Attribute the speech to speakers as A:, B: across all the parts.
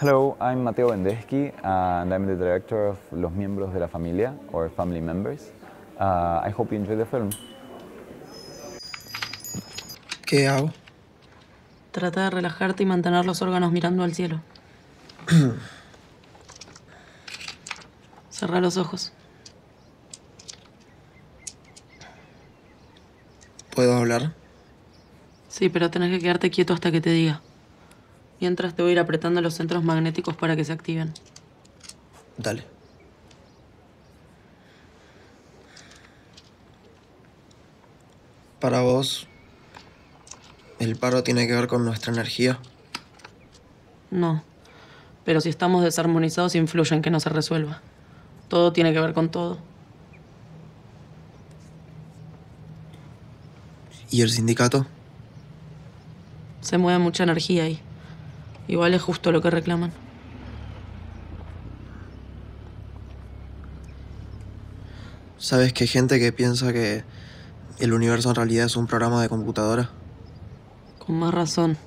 A: Hello, I'm Mateo Vendeschi, and I'm the director of Los Miembros de la Familia, or Family Members. Uh, I hope you enjoy the film.
B: ¿Qué hago?
C: Trata de relajarte y mantener los órganos mirando al cielo. Cerra los ojos.
B: ¿Puedo hablar?
C: Sí, pero tenés que quedarte quieto hasta que te diga. Mientras te voy a ir apretando los centros magnéticos para que se activen.
B: Dale. Para vos, ¿el paro tiene que ver con nuestra energía?
C: No. Pero si estamos desarmonizados, influye en que no se resuelva. Todo tiene que ver con todo.
B: ¿Y el sindicato?
C: Se mueve mucha energía ahí. Igual es justo lo que reclaman.
B: ¿Sabes que hay gente que piensa que el universo en realidad es un programa de computadora?
C: Con más razón.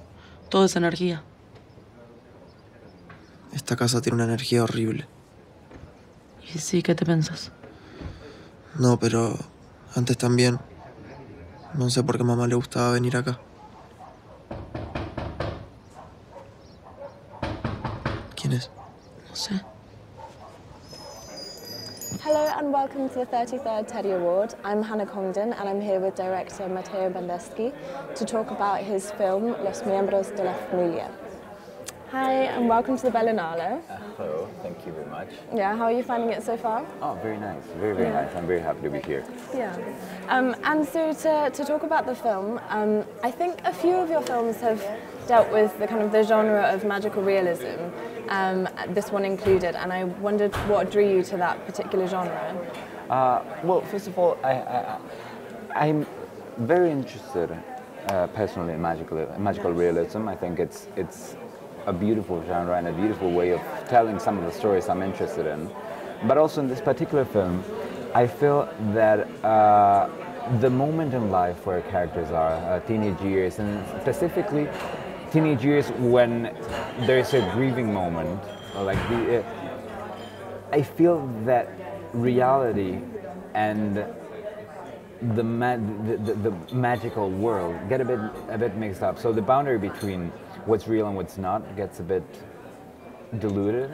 C: Todo es energía.
B: Esta casa tiene una energía horrible.
C: Y sí, ¿qué te pensás?
B: No, pero antes también. No sé por qué a mamá le gustaba venir acá. ¿Quién es?
C: No sé.
D: Hello and welcome to the 33rd Teddy Award. I'm Hannah Congdon and I'm here with director Matteo Bandeski to talk about his film Los Miembros de la Familia. Hi and welcome to the Berlinale.
A: Uh, hello, thank you very much.
D: Yeah, how are you finding it so far?
A: Oh, very nice, very, very
D: Yeah.
A: nice. I'm very happy to be here.
D: Yeah. Um, and so to, to talk about the film, um, I think a few of your films have dealt with the kind of the genre of magical realism, um, this one included, and I wondered what drew you to that particular genre.
A: Uh, well, first of all, I, I, I'm very interested uh, personally in magical, magical realism. I think it's, it's a beautiful genre and a beautiful way of telling some of the stories I'm interested in. But also in this particular film, I feel that uh, the moment in life where characters are, uh, teenage years, and specifically teenage years when there's a grieving moment, like the, uh, I feel that reality and the, ma- the, the, the magical world get a bit a bit mixed up. So the boundary between what's real and what's not gets a bit diluted.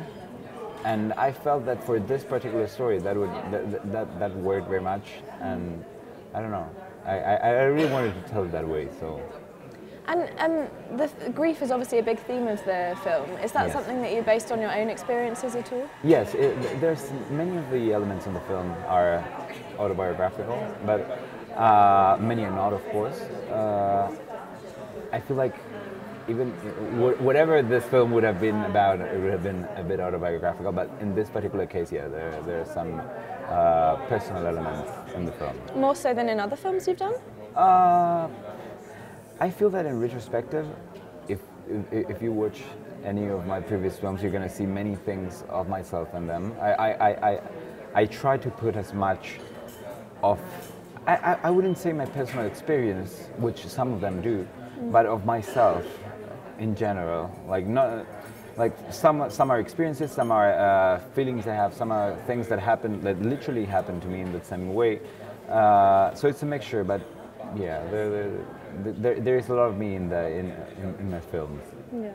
A: And I felt that for this particular story, that would that, that, that worked very much. And I don't know, I, I, I really wanted to tell it that way. So
D: And um, the grief is obviously a big theme of the film. Is that
A: Yes.
D: something that you based on your own experiences at all?
A: Yes, it, there's many of the elements in the film are autobiographical, but uh, many are not, of course. Uh, I feel like even wh- whatever this film would have been about, it would have been a bit autobiographical. But in this particular case, yeah, there there are some uh, personal elements in the film.
D: More so than in other films you've done?
A: Uh, I feel that in retrospective, if, if if you watch any of my previous films, you're gonna see many things of myself in them. I I, I, I, I try to put as much of I, I, I wouldn't say my personal experience, which some of them do, but of myself in general. Like not like some some are experiences, some are uh, feelings I have, some are things that happen that literally happen to me in the same way. Uh, so it's a mixture, but yeah, there, there, there, is a lot of me in the in, in, in my films.
D: Yeah.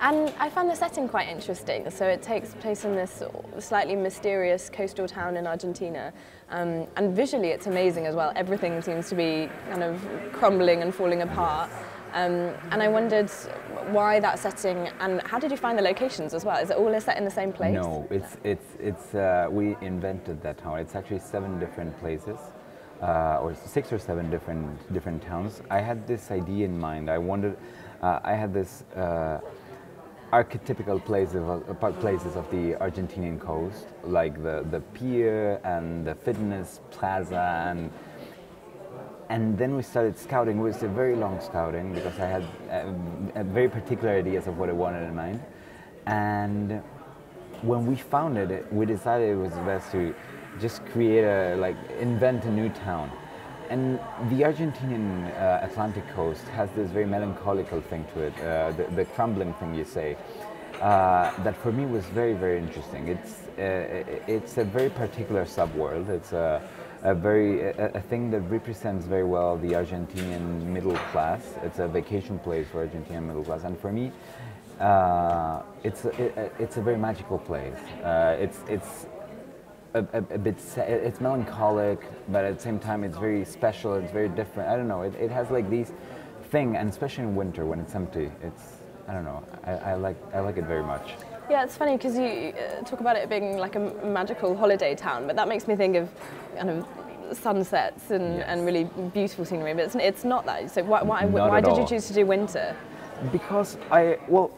D: And I found the setting quite interesting. So it takes place in this slightly mysterious coastal town in Argentina. Um, and visually it's amazing as well. Everything seems to be kind of crumbling and falling apart. Um, and I wondered why that setting and how did you find the locations as well? Is it all set in the same place?
A: No, it's it's it's uh, we invented that town. It's actually seven different places, uh, or six or seven different different towns. I had this idea in mind. I wanted, uh, I had this uh, archetypical places of, uh, places of the Argentinian coast, like the the pier and the fitness plaza and and then we started scouting. It was a very long scouting because I had uh, uh, very particular ideas of what I wanted in mind. And when we found it, we decided it was best to just create a like invent a new town. and the Argentinian uh, Atlantic coast has this very melancholical thing to it, uh, the, the, crumbling thing you say, uh, that for me was very, very interesting. It's, uh, it's a very particular subworld. It's a, a very a, a, thing that represents very well the Argentinian middle class. It's a vacation place for Argentinian middle class, and for me, uh, it's a, it, it's a very magical place. Uh, it's it's a, a, a, bit it's melancholic, but at the same time it's very special. It's very different. I don't know. It, it has like these thing, and especially in winter when it's empty, it's I don't know. I, I like I like it very much.
D: Yeah, it's funny because you uh, talk about it being like a magical holiday town, but that makes me think of kind of sunsets and, yes. and really beautiful scenery. But it's, it's not that. So why, why, why did all. you choose to do winter?
A: Because I well,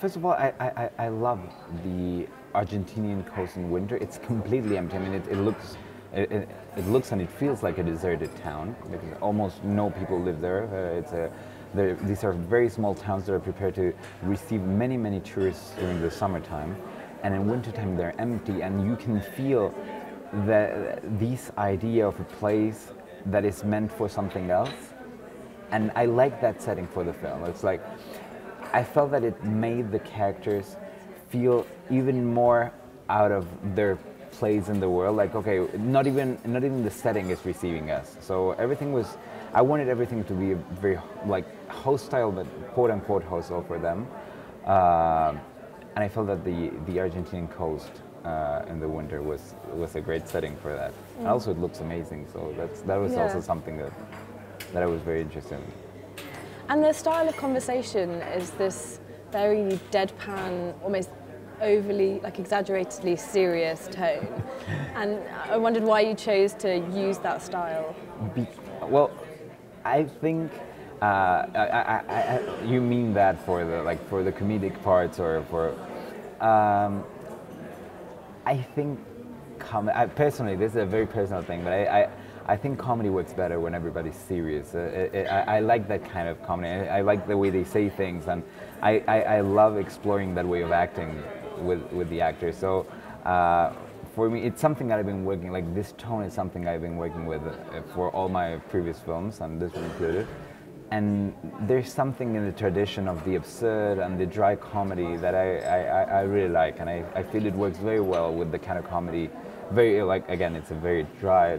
A: first of all, I, I, I love the Argentinian coast in winter. It's completely empty. I mean, it, it looks. It, it, it, looks and it feels like a deserted town because almost no people live there. Uh, it's a these are very small towns that are prepared to receive many, many tourists during the summertime. And in wintertime, they're empty, and you can feel that this idea of a place that is meant for something else. And I like that setting for the film. It's like, I felt that it made the characters feel even more out of their place in the world. Like, okay, not even not even the setting is receiving us. So everything was I wanted everything to be very like hostile, but quote unquote hostile for them. Uh, and I felt that the the Argentinian coast uh, in the winter was was a great setting for that. Mm. And also, it looks amazing. So that's that was yeah. also something that that I was very interested in.
D: And the style of conversation is this very deadpan, almost overly, like exaggeratedly serious tone. and I wondered why you chose to use that style.
A: Be- well, I think uh, I, I, I, you mean that for the like for the comedic parts or for. Um, I think I, personally, this is a very personal thing, but I, I, I think comedy works better when everybody's serious. Uh, it, it, I, I, like that kind of comedy. I, like the way they say things, and I, I, love exploring that way of acting with, with the actors. So uh, for me, it's something that I've been working, like this tone is something I've been working with uh, for all my previous films, and this one included. And there's something in the tradition of the absurd and the dry comedy that I, I, I really like, and I, I feel it works very well with the kind of comedy, very, like, again, it's a very dry,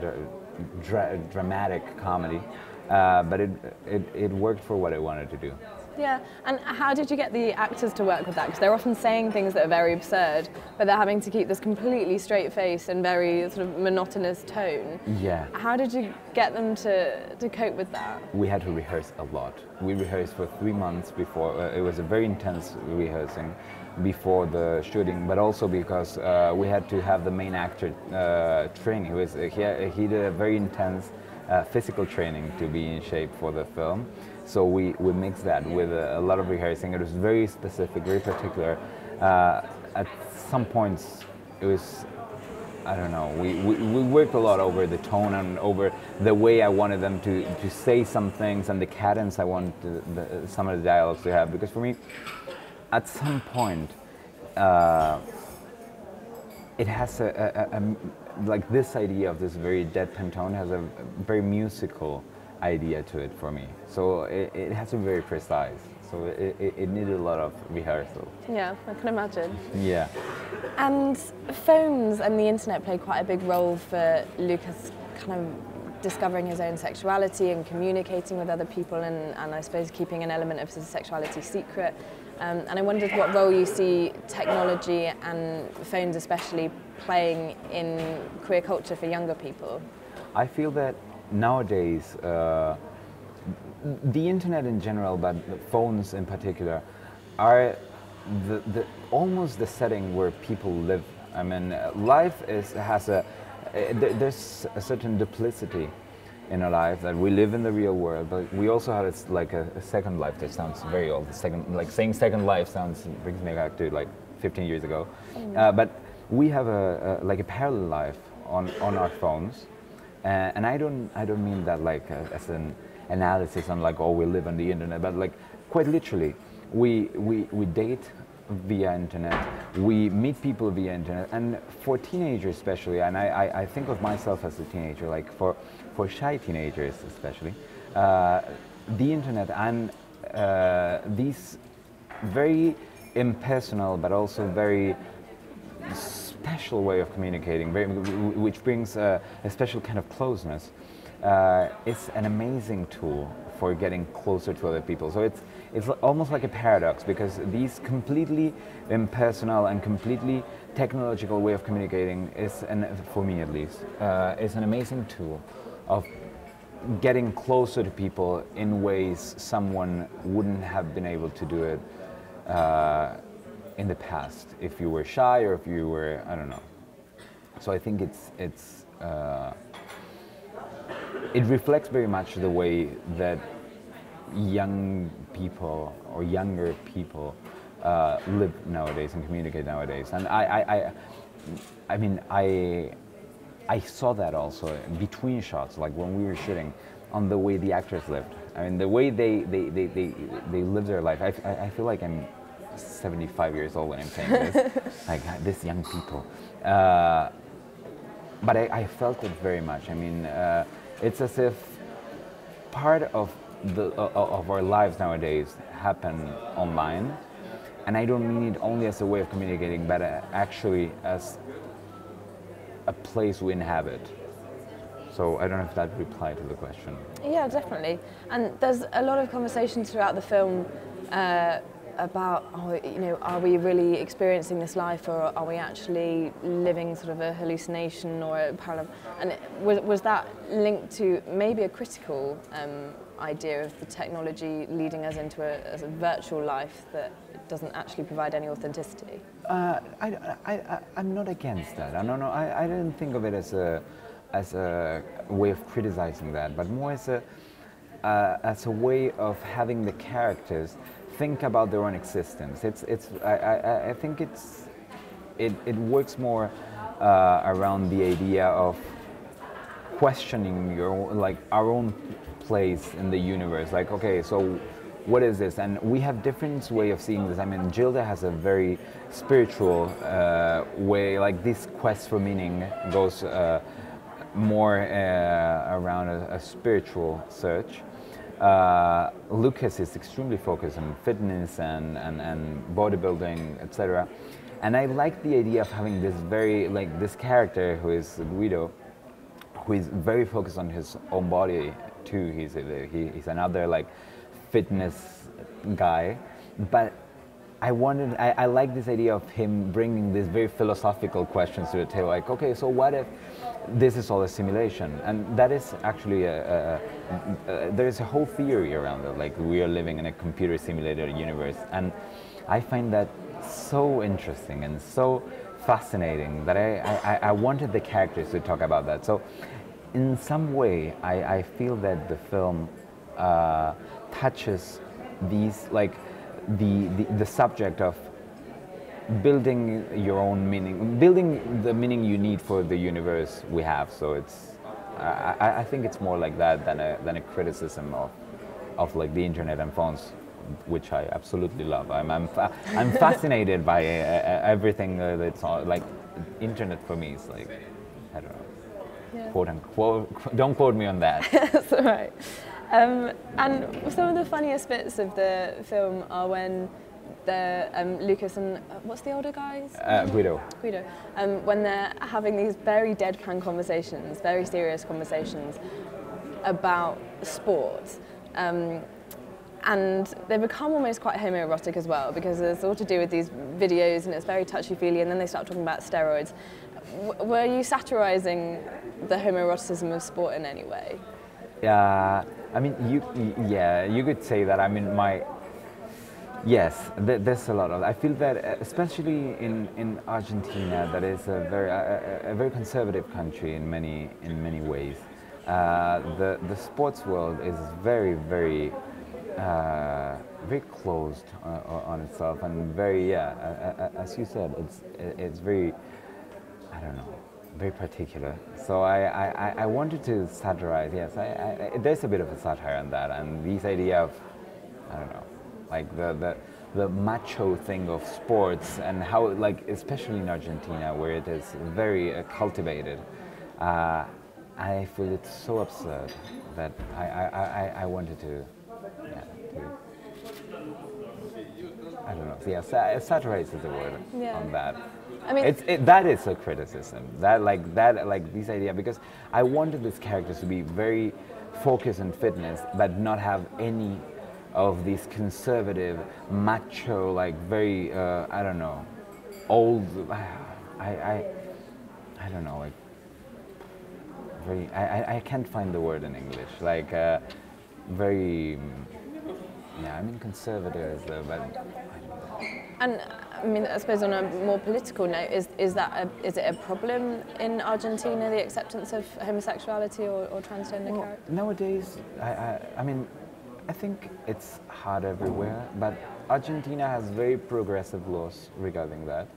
A: dra- dramatic comedy, uh, but it, it, it worked for what I wanted to do.
D: Yeah, and how did you get the actors to work with that? Because they're often saying things that are very absurd, but they're having to keep this completely straight face and very sort of monotonous tone.
A: Yeah.
D: How did you get them to, to cope with that?
A: We had to rehearse a lot. We rehearsed for three months before. Uh, it was a very intense rehearsing before the shooting, but also because uh, we had to have the main actor uh, training. He, was, he, he did a very intense uh, physical training to be in shape for the film. So we, we mixed that with a, a lot of rehearsing. It was very specific, very particular. Uh, at some points, it was, I don't know, we, we, we, worked a lot over the tone and over the way I wanted them to, to say some things and the cadence I wanted the, some of the dialogues to have. Because for me, at some point, uh, it has a, a, a, like this idea of this very deadpan tone has a very musical idea to it for me. So it, it has to be very precise. So it, it, it, needed a lot of rehearsal.
D: Yeah, I can imagine.
A: Yeah.
D: And phones and the internet played quite a big role for Lucas kind of discovering his own sexuality and communicating with other people and, and I suppose keeping an element of his sexuality secret. Um, and I wondered what role you see technology and phones especially playing in queer culture for younger people.
A: I feel that nowadays, uh, the internet in general, but phones in particular, are the, the, almost the setting where people live. I mean, life is, has a, there's a certain duplicity in our life that we live in the real world, but we also have it's like a, a, second life that sounds very old. Second, like saying second life sounds brings me back to like 15 years ago. Mm. Uh, but we have a, a, like a parallel life on, on our phones uh, and I don't, I don't mean that like uh, as an analysis on like, oh, we live on the internet, but like quite literally, we, we, we date via internet. We meet people via internet, and for teenagers especially, and I, I, I think of myself as a teenager, like for for shy teenagers especially, uh, the internet and uh, these very impersonal but also very special way of communicating, very, which brings a, a special kind of closeness. Uh, it's an amazing tool for getting closer to other people. So it's it's almost like a paradox because these completely impersonal and completely technological way of communicating is, an, for me at least, uh, is an amazing tool of getting closer to people in ways someone wouldn't have been able to do it uh, in the past if you were shy or if you were I don't know. So I think it's it's uh, it reflects very much the way that young people or younger people uh, live nowadays and communicate nowadays. And I, I, I, I mean, I, I saw that also between shots, like when we were shooting, on the way the actors lived. I mean, the way they, they, they, they, they live their life. I, I feel like I'm 75 years old when I'm saying this. like, this young people. Uh, but I, I, felt it very much. I mean, uh, it's as if part of the, uh, of our lives nowadays happen online. And I don't mean it only as a way of communicating, but uh, actually as a place we inhabit. So I don't know if that replied to the question.
D: Yeah, definitely. And there's a lot of conversation throughout the film uh, about, oh, you know, are we really experiencing this life or are we actually living sort of a hallucination or a parallel? And was, was that linked to maybe a critical um, idea of the technology leading us into a, a virtual life that doesn't actually provide any authenticity?
A: Uh, I, I'm not against that. I don't know. I, I didn't think of it as a, as a way of criticizing that, but more as a, uh, as a way of having the characters think about their own existence. It's, it's, I, I, I think it's, it, it works more uh, around the idea of questioning your like our own place in the universe. Like, okay, so what is this? And we have different way of seeing this. I mean, Gilda has a very spiritual uh, way. Like this quest for meaning goes uh, more uh, around a, a, spiritual search. Uh, Lucas is extremely focused on fitness and, and, and bodybuilding, etc. And I like the idea of having this very, like this character who is Guido, who is very focused on his own body too. He's, a, he, he's another like fitness guy. But I wanted, I, I like this idea of him bringing these very philosophical questions to the table. Like, okay, so what if this is all a simulation, and that is actually a, a, a, there is a whole theory around it. Like we are living in a computer simulated universe, and I find that so interesting and so fascinating that I, I, I wanted the characters to talk about that. So, in some way, I, I feel that the film uh, touches these like the, the the subject of building your own meaning, building the meaning you need for the universe we have. So it's, I, I think it's more like that than a, than a criticism of, of like the internet and phones, which I absolutely love. I'm, I'm, fa- I'm fascinated by uh, uh everything that's on, like, internet for me is like, I don't know, yeah. quote unquote, don't quote me on that.
D: that's all right. Um, and some of the funniest bits of the film are when the um, Lucas and uh, what's the older guys?
A: Uh, Guido.
D: Guido. Um, when they're having these very deadpan conversations, very serious conversations about sport. Um, and they become almost quite homoerotic as well because it's all to do with these videos and it's very touchy-feely and then they start talking about steroids. W- were you satirizing the homoeroticism of sport in any way?
A: Yeah, I mean, you, yeah, you could say that. I mean, my Yes, there's a lot of. I feel that, uh, especially in, in Argentina, that is a very a, a very conservative country in many in many ways. Uh, the the sports world is very very uh, very closed on, on, itself and very yeah. as you said, it's it's very I don't know very particular. So I, I, I wanted to satirize. Yes, I, I, there's a bit of a satire on that and this idea of I don't know like the, the the macho thing of sports and how, like, especially in Argentina, where it is very uh, cultivated. Uh, I feel it's so absurd that I, I, I, I wanted to, yeah, to, I don't know, yeah, sa- satirize is the word
D: Yeah.
A: on that.
D: I mean-
A: it's, it, that is a criticism. That like that like this idea because I wanted these characters to be very focused on fitness, but not have any of these conservative, macho, like very uh, I don't know, old. I I I don't know like very. I, I, can't find the word in English. Like uh, very. mm, Yeah, I mean conservative, but
D: And I mean, I suppose on a more political note, is, is that a, is it a problem in Argentina the acceptance of homosexuality or, or transgender
A: Well,
D: character?
A: nowadays, I, I, I mean, I think it's hard everywhere, but Argentina has very progressive laws regarding that.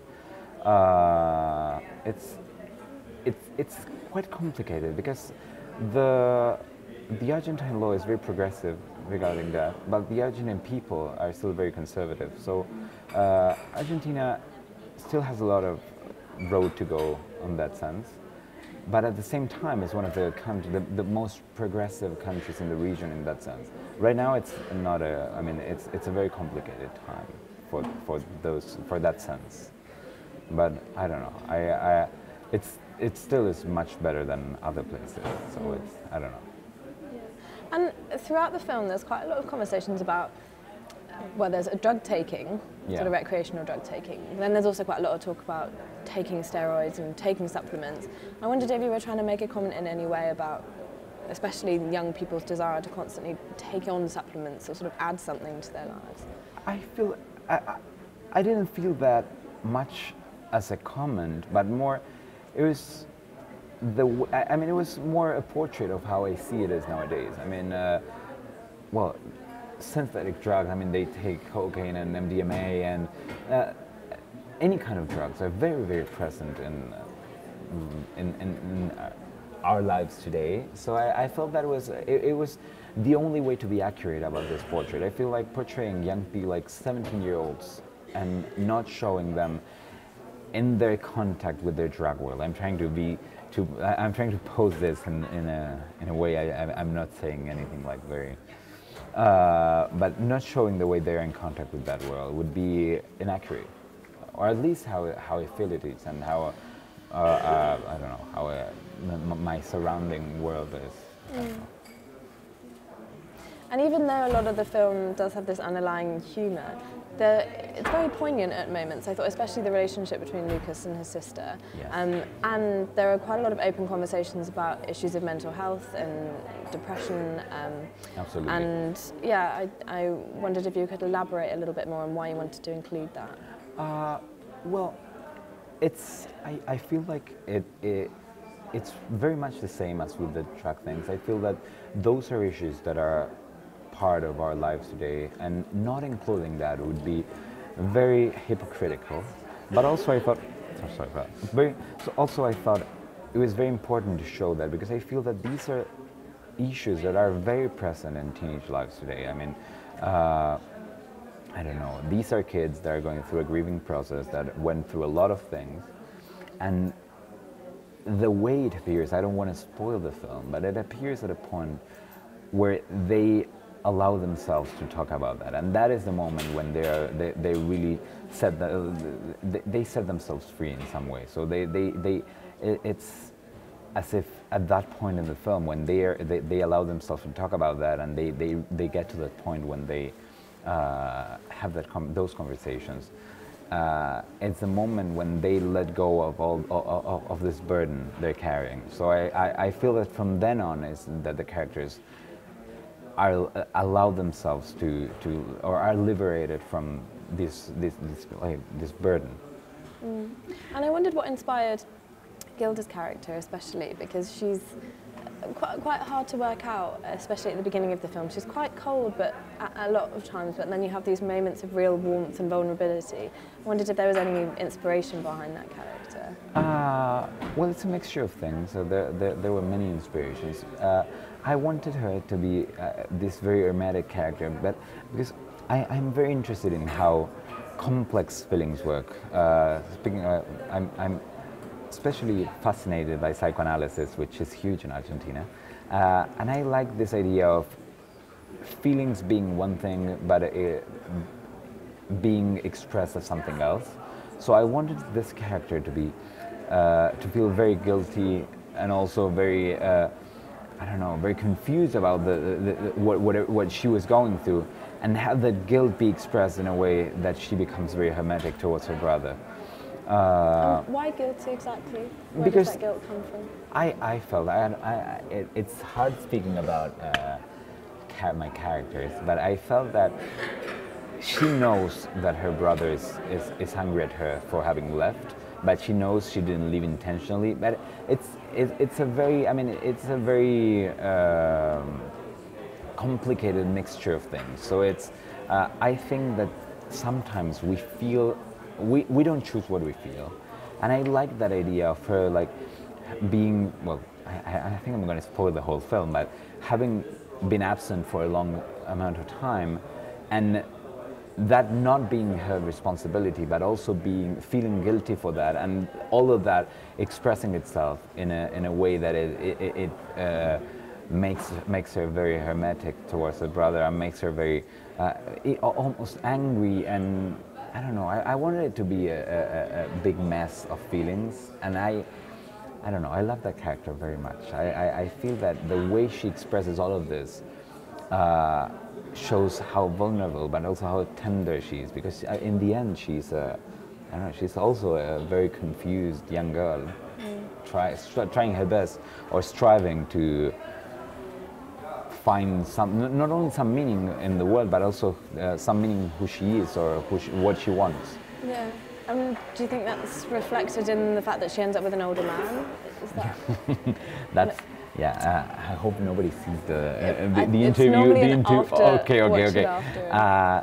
A: Uh, it's, it's, it's quite complicated because the, the Argentine law is very progressive regarding that, but the Argentine people are still very conservative. So uh, Argentina still has a lot of road to go in that sense but at the same time it's one of the, country, the, the most progressive countries in the region in that sense. Right now it's not a, I mean it's, it's a very complicated time for, for, those, for that sense. But I don't know, I, I, it's, it still is much better than other places, so it's, I don't know.
D: And throughout the film, there's quite a lot of conversations about um, well, there's a drug taking,
A: Yeah.
D: sort of recreational drug taking. Then there's also quite a lot of talk about taking steroids and taking supplements. I wondered if you were trying to make a comment in any way about, especially young people's desire to constantly take on supplements or sort of add something to their lives.
A: I feel I, I, I didn't feel that much as a comment, but more it was the I mean it was more a portrait of how I see it as nowadays. I mean, uh, well, synthetic drugs. I mean, they take cocaine and MDMA and uh, any kind of drugs are very very present in in, in, in our lives today. So I, I felt that was it, it was the only way to be accurate about this portrait. I feel like portraying young people, like 17 year olds, and not showing them in their contact with their drug world. I'm trying to be to I- I'm trying to pose this in, in a in a way I, I'm not saying anything like very. Uh, but not showing the way they're in contact with that world would be inaccurate, or at least how how I feel it is and how uh, uh, I don't know how uh, my surrounding world is. Know.
D: And even though a lot of the film does have this underlying humour, it's very poignant at moments. I thought, especially the relationship between Lucas and his sister.
A: Yes.
D: Um, and there are quite a lot of open conversations about issues of mental health and depression. Um,
A: Absolutely.
D: And yeah, I, I wondered if you could elaborate a little bit more on why you wanted to include that.
A: Uh, well, it's. I, I feel like it, it. It's very much the same as with the track things. I feel that those are issues that are part of our lives today, and not including that would be very hypocritical. But also, I thought. So sorry also, I thought it was very important to show that because I feel that these are issues that are very present in teenage lives today. I mean. Uh, I don't know. These are kids that are going through a grieving process that went through a lot of things. And the way it appears, I don't want to spoil the film, but it appears at a point where they allow themselves to talk about that. And that is the moment when they, are, they, they really set, the, they, set themselves free in some way. So they, they, they, it, it's as if at that point in the film when they, are, they, they allow themselves to talk about that and they, they, they get to that point when they uh, have that com- those conversations. Uh, it's a moment when they let go of all of, of, of this burden they're carrying. So I, I, I feel that from then on is that the characters are allow themselves to, to or are liberated from this this this, like, this burden.
D: And I wondered what inspired Gilda's character, especially because she's quite, quite hard to work out, especially at the beginning of the film. She's quite cold, but a, a lot of times. But then you have these moments of real warmth and vulnerability. I wondered if there was any inspiration behind that character.
A: Uh, well, it's a mixture of things. So there, there, there were many inspirations. Uh, I wanted her to be uh, this very hermetic character, but because I, I'm very interested in how complex feelings work. Uh, speaking, of, I'm, I'm especially fascinated by psychoanalysis, which is huge in Argentina, uh, and I like this idea of feelings being one thing, but it, being expressed as something else. So I wanted this character to be uh, to feel very guilty and also very uh, I don't know very confused about the, the, the, what, what what she was going through, and have the guilt be expressed in a way that she becomes very hermetic towards her brother.
D: Uh, why guilty exactly? Where
A: because
D: does that guilt come from?
A: I, I felt I, I, it, it's hard speaking about uh, my characters, but I felt that she knows that her brother is, is, is angry at her for having left, but she knows she didn't leave intentionally. But it's, it, it's a very, I mean, it's a very um, complicated mixture of things. So it's, uh, I think that sometimes we feel, we, we don't choose what we feel. And I like that idea of her like being, well, I, I think I'm going to spoil the whole film, but having been absent for a long amount of time and that not being her responsibility, but also being feeling guilty for that, and all of that expressing itself in a in a way that it it, it uh, makes makes her very hermetic towards her brother, and makes her very uh, almost angry and I don't know. I, I wanted it to be a, a, a, big mess of feelings, and I. I don't know. I love that character very much. I, I, I feel that the way she expresses all of this uh, shows how vulnerable, but also how tender she is. Because uh, in the end, she's a, I don't know, she's also a very confused young girl, mm. try, trying her best or striving to find some, not only some meaning in the world, but also uh, some meaning who she is or who she, what she wants.
D: Yeah. Um, do you think that's reflected in the fact that she ends up with an older man? Is that?
A: that's yeah, uh, I hope nobody sees the uh, the, the interview. The interview. Okay, okay, okay. Uh,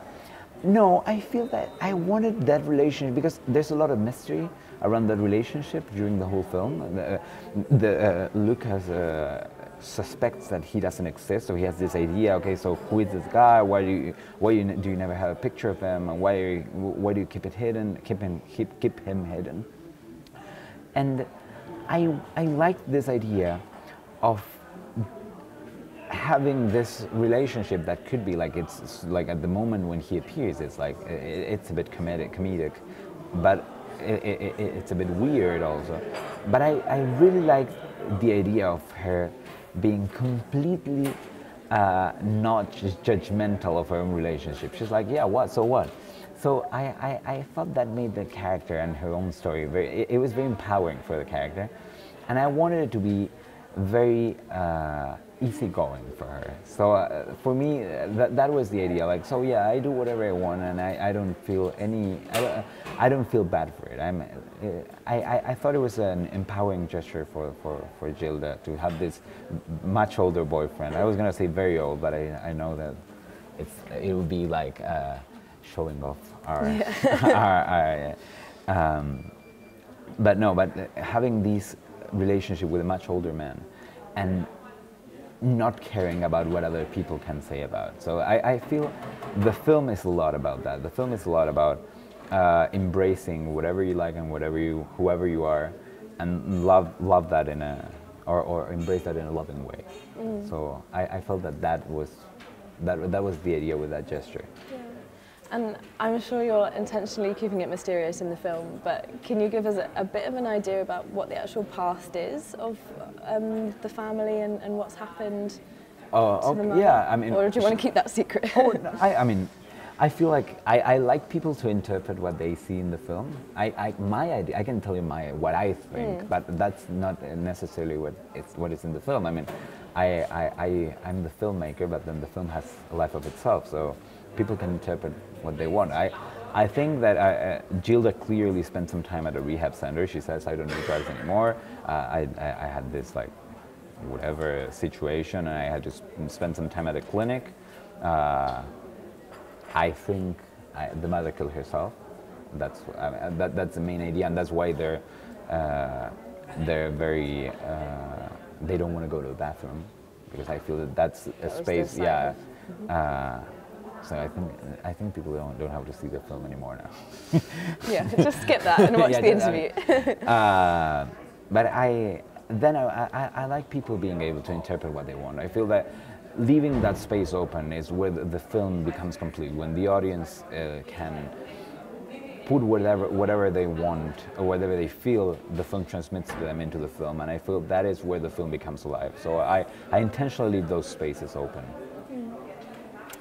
A: no, I feel that I wanted that relationship because there's a lot of mystery around that relationship during the whole film. The, the uh, Lucas uh, suspects that he doesn't exist, so he has this idea. Okay, so who is this guy? Why do you why you, do you never have a picture of him? And why you, why do you keep it hidden? Keep him keep, keep him hidden. And I I like this idea of having this relationship that could be like it's like at the moment when he appears it's like it's a bit comedic comedic but it, it, it's a bit weird also. But I, I really like the idea of her being completely uh, not judgmental of her own relationship. She's like yeah what so what? So I, I, I thought that made the character and her own story very it was very empowering for the character. And I wanted it to be very uh, easygoing for her. So uh, for me, that, that was the idea. Like, so yeah, I do whatever I want, and I, I don't feel any, I don't, I don't feel bad for it. I'm, I, I, I thought it was an empowering gesture for, for, for Gilda to have this much older boyfriend. I was gonna say very old, but I, I know that it's, it would be like uh, showing off our, yeah. our, our um, but no, but having these relationship with a much older man and not caring about what other people can say about. So I, I feel the film is a lot about that. The film is a lot about uh, embracing whatever you like and whatever you, whoever you are, and love love that in a or, or embrace that in a loving way. Mm. So I, I felt that that was that that was the idea with that gesture.
D: Yeah. And I'm sure you're intentionally keeping it mysterious in the film, but can you give us a, a bit of an idea about what the actual past is of um, the family and, and, what's happened?
A: Uh, okay, yeah, I mean,
D: or do you want to keep that secret?
A: oh, no, I, I, mean, I feel like I, I, like people to interpret what they see in the film. I, I my idea, I can tell you my what I think, mm. but that's not necessarily what it's what is in the film. I mean, I, I, I I'm the filmmaker, but then the film has a life of itself, so people can interpret what they want. I, I think that uh, uh, Gilda clearly spent some time at a rehab center. She says, I don't need drugs anymore. Uh, I, I, I, had this like whatever situation and I had to sp spend some time at a clinic. Uh, I think I, the mother killed herself. That's, that, that's the main idea and that's why they're, uh, they're very, uh, they don't want to go to the bathroom because I feel that that's a
D: that
A: space, yeah. Mm -hmm So I think I think people don't, don't have to see the film anymore now.
D: Yeah, just skip that and watch
A: Yeah,
D: the interview.
A: uh, but I then I, I, I like people being able to interpret what they want. I feel that leaving that space open is where the, the film becomes complete. When the audience uh, can put whatever whatever they want or whatever they feel the film transmits to them into the film, and I feel that is where the film becomes alive. So I, I intentionally leave those spaces open.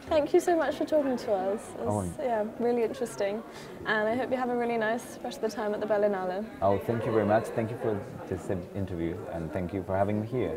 D: Thank you so much for talking to us. It was, oh. Yeah, really interesting. And I hope you have a really nice rest of the time at the Berlinale.
A: Oh, thank you very much. Thank you for this interview and thank you for having me here.